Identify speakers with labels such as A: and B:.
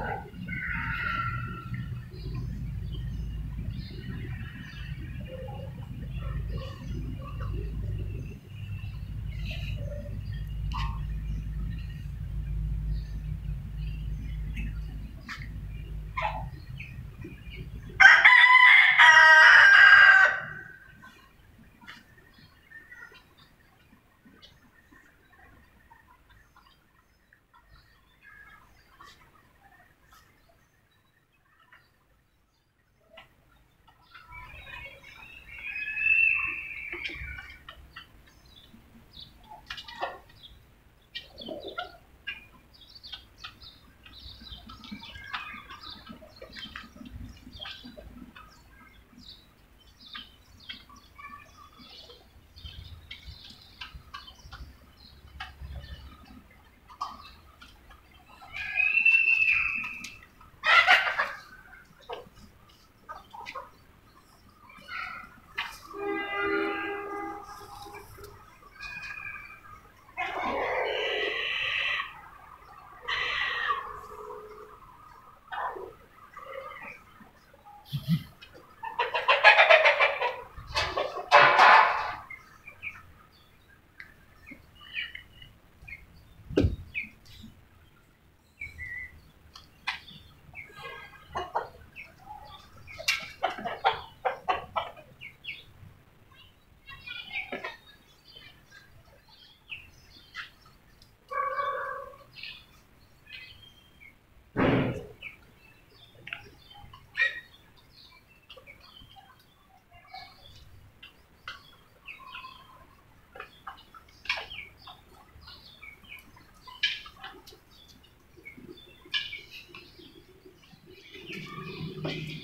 A: Bye. Bye.